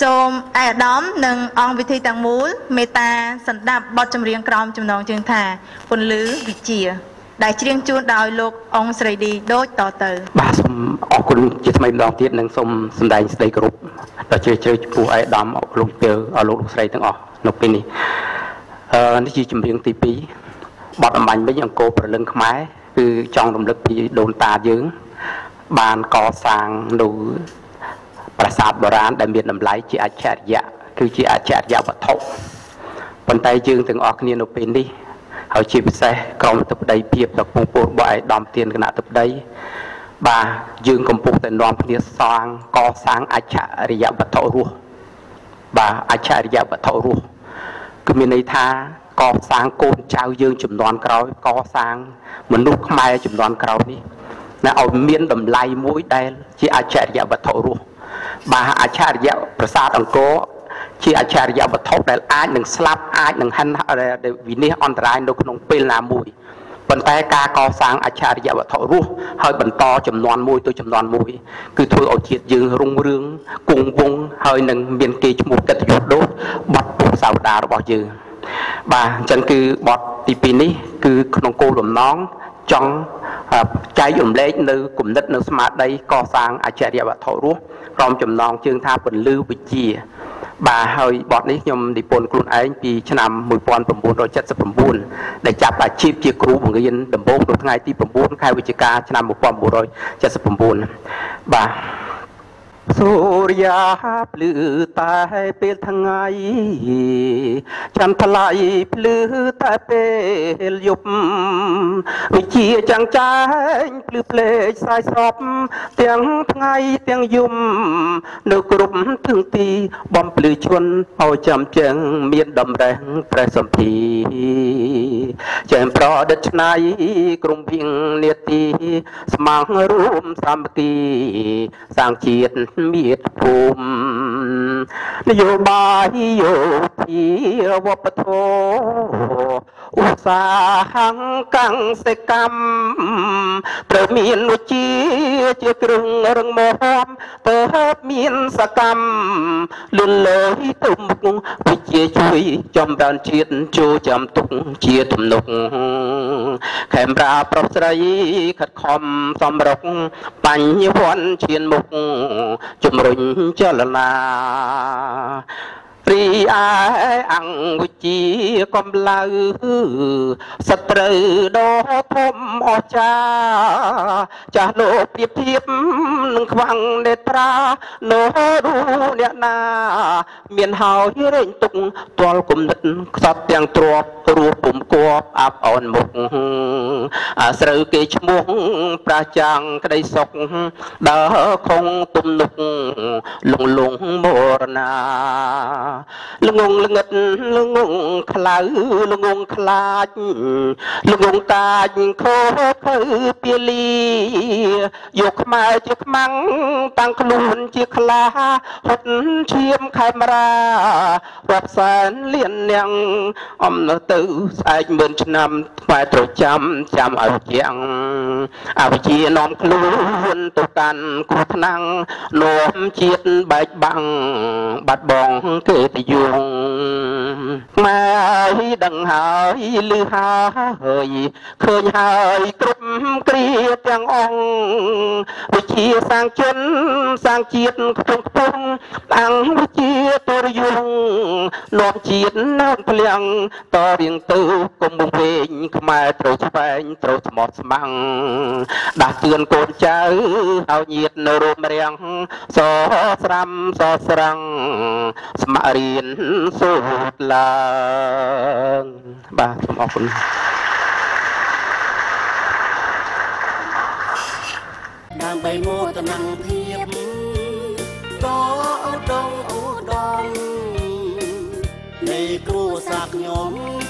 សូមឯកឧត្តមនិងអង្គវិធីទាំងមូលមេត្តាសន្តាប់បទចម្រៀងក្រមចំណងជើងថាពន្លឺវិជា ដែលច្រៀងជូនដោយលោកអង្គស្រីឌីដូចតទៅ បាទសូមអរគុណជាថ្មីម្ដងទៀតនិងសូមសម្ដែងសេចក្តីគោរពដល់ជ្រាលជ្រៅចំពោះឯកឧត្តមអរគុណលោកពើអរលោកលោកស្រីទាំងអស់នៅពេលនេះអឺនេះជាចម្រៀងទី2បទអំបញ្ញវិញអង្គរប្រលឹងខ្មែរគឺចង់រំលឹកពីដូនតាយើង បានកសាងនៅ ប្រាសាទបុរាណដែលមានតម្លៃជាអច្ឆរិយៈគឺជាអច្ឆរិយៈវត្ថុប៉ុន្តែយើងទាំងអស់គ្នានៅពេលនេះហើយជាពិសេសក្រមទឹកដីភាពដល់ពងពោះរបស់ឯកឧត្តមទានគណៈទឹកដីបាទយើងកំពុងតែនាំគ្នាសាងកសាងអច្ឆរិយវត្ថុរស់បាទអច្ឆរិយវត្ថុរស់គឺមានន័យថាកសាងកូនចៅយើងចំនួនក្រោយកសាងមនុស្សខ្មែរចំនួនក្រោយនេះណាឲ្យមានតម្លៃមួយដែលជាអច្ឆរិយវត្ថុរស់ បាទអច្ឆរិយប្រាសាទអង្គរជាអច្ឆរិយវត្ថុដែលអាចនឹងស្លាប់អាចនឹងហិនវិនិច្ឆ័យអន្តរាយនៅក្នុងពេលណាមួយប៉ុន្តែការកសាងអច្ឆរិយវត្ថុរស់ហើយបន្តចំនួនមួយទៅចំនួនមួយ គឺធ្វើឲ្យជាតិយើងរុងរឿងគង់វង្សហើយនឹងមានគេឈ្មោះកិត្តិយសដូចបទពុទ្ធសាវតារបស់យើងបាទអញ្ចឹងគឺបទទី2នេះ គឺក្នុងគោលបំណងចង់ ចែករំលែកនៅគំនិតនៅស្មារតីកសាងអច្ឆរិយវត្ថុរស់ក្រុមចំណងជើងថាពលឺវិជា បាទហើយបទនេះខ្ញុំនិពន្ធខ្លួនឯងពីឆ្នាំ1979ដែលចាប់អាជីពជាគ្រូបង្រៀនដំបូងនៅថ្ងៃទី9ខែវិច្ឆិកាឆ្នាំ1979បាទ សូរិយាភ្លឺតែពេលថ្ងៃចន្ទថ្លៃភ្លឺតែពេលយប់វិជាចាំងចែងភ្លឺភ្លេចសាយសពទាំងថ្ងៃទាំងយំនៅគ្រប់ទិសទីបំភ្លឺជន់ឲ្យចាំចឹងមានដំរេះព្រះសម្ភី ចែមប្រឌិតឆ្នៃក្រុមភៀងនេតិស្មងរួមសាមគ្គីសាងជាតិមាតុភូមិនយោបាយយោធាវប្បធម៌ឧ ស្សាហកសិកម្មត្រូវមានវិជាជាគ្រឿងរឹងមាំទៅមានសកម្មលុនលើយទៅមុខវិជាជួយចំរើនជាតិចូលចាំទុកជាទំនុកខេមរាប្រុសស្រីខិតខំសំរុកបញ្ញវន្តឈានមុខជំរុញចលនា រីឯអង្គវិជាកំឡៅសត្រូវដ៏ធំអស្ចារចាស់លោកប្រៀបធៀបនឹងខ្វាំងនេត្រាលោរូអ្នកណា មានហើយរែងទុកទាល់គុណិតខ្សត់ទាំងទ្របរស់ពុំគប់អាប់អនមុខអាស្រូវគេឈ្មោះប្រាចាំងក្តីសុខដើរខងទំនុកលងលងមរណាល្ងងល្ងិតល្ងងខ្លៅល្ងងខ្លាចល្ងងតាចខោខើពាលីយកខ្មែរជាខ្មាំងតាំងខ្លួនជាខ្លាហត់ឈាមខេមរារាប់សែនលៀននាងអំនៅទៅស្អែកម៉ឺនឆ្នាំខ្មែរត្រូវចាំចាំឲ្យជាងអវិជានាំខ្លួនទៅកាន់គ្រោះថ្នាក់នាំជាតិបែកបាំងបាត់បងគេទៅយងម៉ែដឹងហើយលឺហើយឃើញហើយគ្រប់គ្រាទាំងអង្គវិជាសាងជនសាងជាតិខ្ពង់ខ្ពង់អង្គវិជាទរយងនាំជាតិនៅភ្លៀងតរៀងទៅគុំវែងខ្មែរត្រូវស្វែងត្រូវស្មោះស្ម័ងដាស់តឿនកូនចៅឲ្យញាតនៅរួមរៀងសស្រាំសស្រាំង ស្ម័គ្ររៀនសូត្រឡើងបាទសូមអរគុណដើម្បីមោទនភាពក៏ឧត្តមឧត្តមនៃគ្រួសារខ្ញុំ